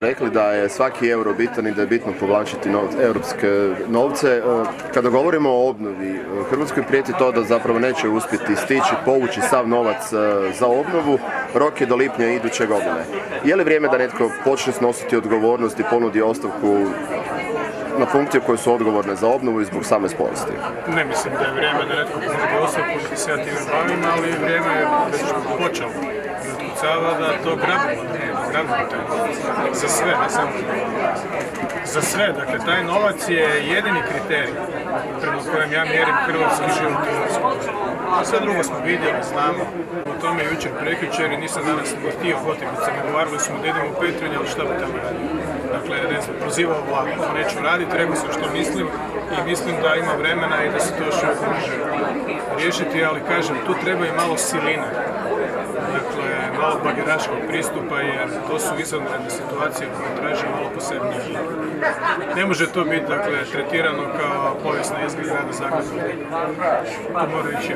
rekli da je svaki euro bitan i da je bitno povlačiti europske novce. E, kada govorimo o obnovi, e, Hrvatskoj prijeti to da zapravo neće uspjeti stići, povući sav novac e, za obnovu. Rok je do lipnja iduće godine. Je li vrijeme da netko počne snositi odgovornost i ponudi ostavku na funkcije koje su odgovorne za obnovu i zbog same sporosti? Ne mislim da je vrijeme da netko ponudi ostavku i se ja time bavim, ali vrijeme je već počelo. da to grabimo, za sve, ne samo za sve. Dakle, taj novac je jedini kriterij prema kojem ja mjerim hrvatski život u. A sve drugo smo vidjeli, znamo. O tome jučer prekjučer i nisam danas htio poticati. Govorili smo da idemo u Petrinju, ali šta bi tamo radio? Dakle, ne znam, prozivao vladu, to neću raditi, rekao sam što mislim i mislim da ima vremena i da se to još može riješiti, ali kažem, tu treba i malo siline dakle, malo bageraškog pristupa jer to su izvanredne situacije koje traže malo posebnije. Ne može to biti dakle, tretirano kao povijesna jezgra grada Zagreba. To mora ići